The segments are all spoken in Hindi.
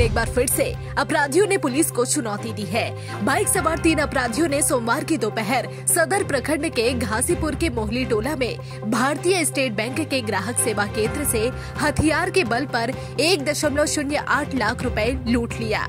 एक बार फिर से अपराधियों ने पुलिस को चुनौती दी है। बाइक सवार तीन अपराधियों ने सोमवार की दोपहर सदर प्रखंड के घासीपुर के मोहली टोला में भारतीय स्टेट बैंक के ग्राहक सेवा केंद्र से हथियार के बल पर एक दशमलव शून्य आठ लाख रुपए लूट लिया।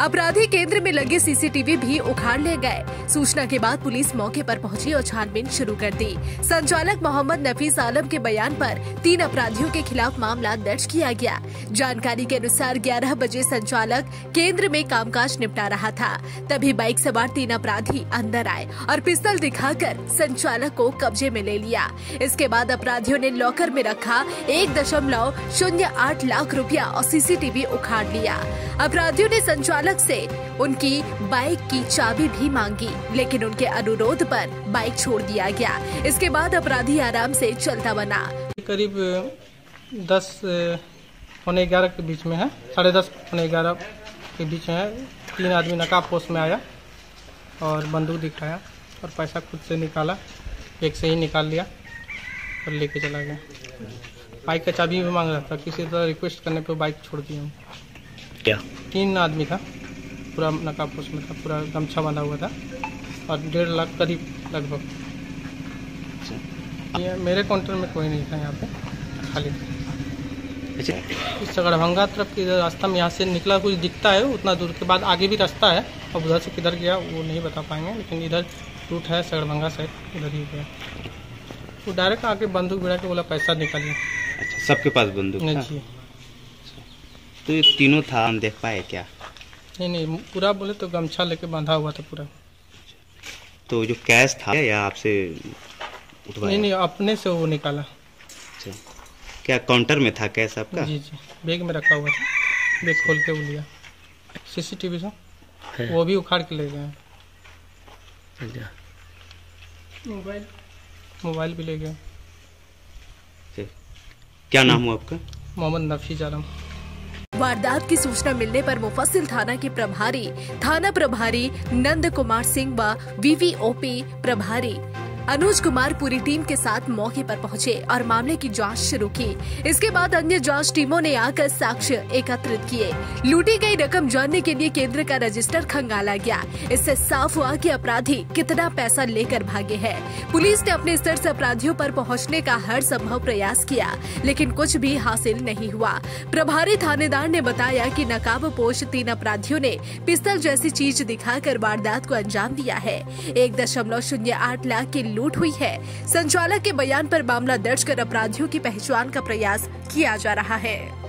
अपराधी केंद्र में लगे सीसीटीवी भी उखाड़ ले गए। सूचना के बाद पुलिस मौके पर पहुँची और छानबीन शुरू कर दी। संचालक मोहम्मद नफीस आलम के बयान पर तीन अपराधियों के खिलाफ मामला दर्ज किया गया। जानकारी के अनुसार 11 बजे संचालक केंद्र में कामकाज निपटा रहा था। तभी बाइक सवार तीन अपराधी अंदर आए और पिस्तौल दिखाकर संचालक को कब्जे में ले लिया। इसके बाद अपराधियों ने लॉकर में रखा एक दशमलव शून्य आठ लाख रुपया और सीसीटीवी उखाड़ लिया। अपराधियों ने संचालक चालक से उनकी बाइक की चाबी भी मांगी लेकिन उनके अनुरोध पर बाइक छोड़ दिया गया। इसके बाद अपराधी आराम से चलता बना। करीब दस पौने ग्यारह के बीच में है। साढ़े दस पौने ग्यारह के बीच में है। तीन आदमी नकाब पोस्ट में आया और बंदूक दिखाया और पैसा खुद से निकाला एक से ही निकाल लिया और लेके चला गया। बाइक का चाबी भी मांग रहा था किसी तरह रिक्वेस्ट करने पे बाइक छोड़ दी क्या? तीन आदमी था। पूरा नकाब उसमें था पूरा गमछा बंधा हुआ था और डेढ़ लाख करीब लगभग। ये मेरे काउंटर में कोई नहीं था यहाँ पे खाली। अच्छा। इस गढ़भंगा तरफ़ की रास्ता में यहाँ से निकला कुछ दिखता है उतना दूर के बाद आगे भी रास्ता है अब उधर से किधर गया वो नहीं बता पाएँगे लेकिन इधर रूट है सगड़भंगा साइड उधर ही गया। वो डायरेक्ट आके बंदूक बिड़ा के बोला पैसा निकालिए। अच्छा सबके पास बंदूक जी। तो ये तीनों था हम देख पाए क्या? नहीं नहीं पूरा बोले तो गमछा लेके बांधा हुआ था पूरा। तो जो कैश था या आपसे नहीं नहीं अपने से वो निकाला। अच्छा। क्या काउंटर में था कैश आपका? जी जी बैग में रखा हुआ था। बैग खोल के वो लिया। सीसीटीवी से वो भी उखाड़ के ले गए अच्छा, मोबाइल। मोबाइल भी ले गए अच्छा। क्या नाम हुआ आपका? मोहम्मद नफीज आलम। वारदात की सूचना मिलने पर मुफस्सिल थाना के प्रभारी, थाना प्रभारी नंद कुमार सिंह व वीवीओपी प्रभारी अनुज कुमार पूरी टीम के साथ मौके पर पहुँचे और मामले की जाँच शुरू की। इसके बाद अन्य जाँच टीमों ने आकर साक्ष्य एकत्रित किए। लूटी गई रकम जानने के लिए केंद्र का रजिस्टर खंगाला गया। इससे साफ़ हुआ कि अपराधी कितना पैसा लेकर भागे हैं। पुलिस ने अपने स्तर से अपराधियों पर पहुँचने का हर संभव प्रयास किया, लेकिन कुछ भी हासिल नहीं हुआ। प्रभारी थानेदार ने बताया की नकाब तीन अपराधियों ने पिस्तल जैसी चीज़ दिखाकर वारदात को अंजाम दिया है। एक दशमलव शून्य आठ लाख की लूट हुई है। संचालक के बयान पर मामला दर्ज कर अपराधियों की पहचान का प्रयास किया जा रहा है।